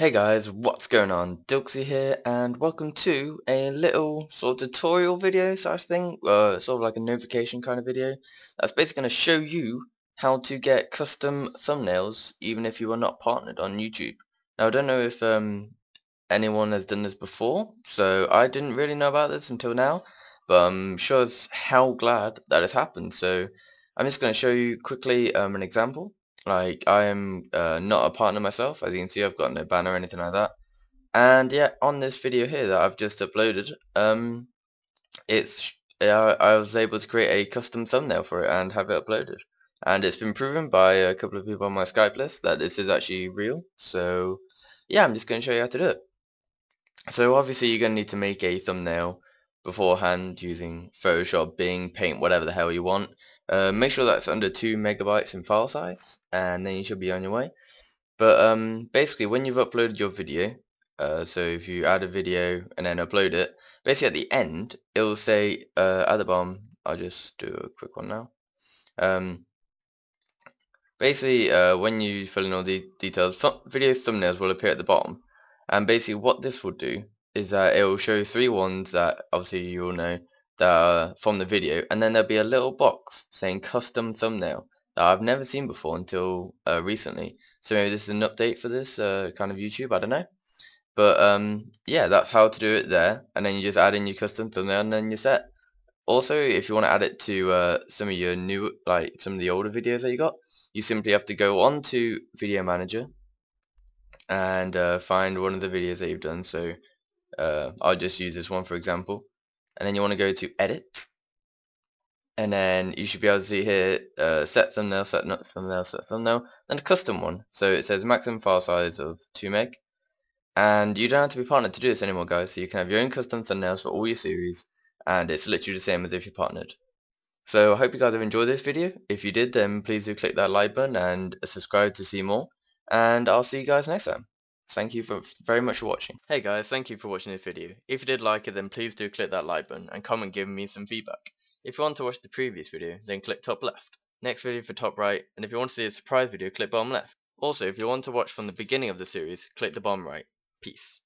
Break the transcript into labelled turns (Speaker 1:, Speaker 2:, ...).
Speaker 1: Hey guys, what's going on? Dilkesy here, and welcome to a little sort of tutorial video such thing, uh, sort of like a notification kind of video. That's basically going to show you how to get custom thumbnails even if you are not partnered on YouTube. Now I don't know if um, anyone has done this before, so I didn't really know about this until now, but I'm sure it's how glad that has happened. So I'm just going to show you quickly um, an example. Like, I am uh, not a partner myself. As you can see, I've got no banner or anything like that. And yeah, on this video here that I've just uploaded, um, it's I was able to create a custom thumbnail for it and have it uploaded. And it's been proven by a couple of people on my Skype list that this is actually real. So yeah, I'm just going to show you how to do it. So obviously you're going to need to make a thumbnail beforehand using Photoshop, Bing, Paint, whatever the hell you want. Uh, make sure that's under 2 megabytes in file size and then you should be on your way. But um, basically when you've uploaded your video, uh, so if you add a video and then upload it, basically at the end it will say uh, at the bottom, I'll just do a quick one now. Um, basically uh, when you fill in all the details, video thumbnails will appear at the bottom and basically what this will do is that it will show three ones that obviously you all know from the video and then there'll be a little box saying custom thumbnail that I've never seen before until uh, recently. So maybe this is an update for this uh, kind of YouTube I don't know. But um, yeah that's how to do it there and then you just add in your custom thumbnail and then you're set. Also if you want to add it to uh, some of your new like some of the older videos that you got you simply have to go on to video manager and uh, find one of the videos that you've done. So uh, I'll just use this one for example and then you want to go to edit. And then you should be able to see here uh, set thumbnail, set not thumbnail, set thumbnail then a custom one. So it says maximum file size of 2 meg. And you don't have to be partnered to do this anymore guys. So you can have your own custom thumbnails for all your series and it's literally the same as if you're partnered. So I hope you guys have enjoyed this video. If you did then please do click that like button and subscribe to see more. And I'll see you guys next time Thank you for very much for watching. Hey guys, thank you for watching this video. If you did like it then please do click that like button and comment giving me some feedback. If you want to watch the previous video then click top left. Next video for top right and if you want to see a surprise video click bottom left. Also if you want to watch from the beginning of the series click the bottom right. Peace.